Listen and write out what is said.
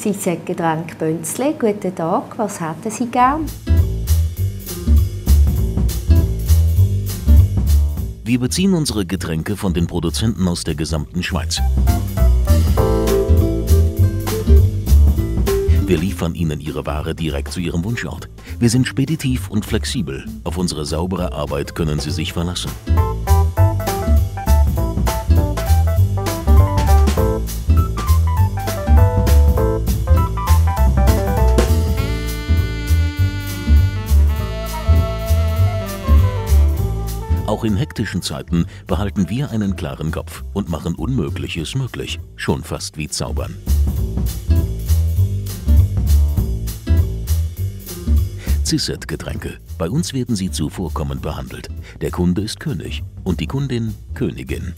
Zisset-Getränk Bönzle. Guten Tag, was hätten Sie gern? Wir beziehen unsere Getränke von den Produzenten aus der gesamten Schweiz. Wir liefern Ihnen Ihre Ware direkt zu Ihrem Wunschort. Wir sind speditiv und flexibel. Auf unsere saubere Arbeit können Sie sich verlassen. Auch in hektischen Zeiten behalten wir einen klaren Kopf und machen Unmögliches möglich. Schon fast wie Zaubern. Zisset-Getränke. Bei uns werden sie zuvorkommend behandelt. Der Kunde ist König und die Kundin Königin.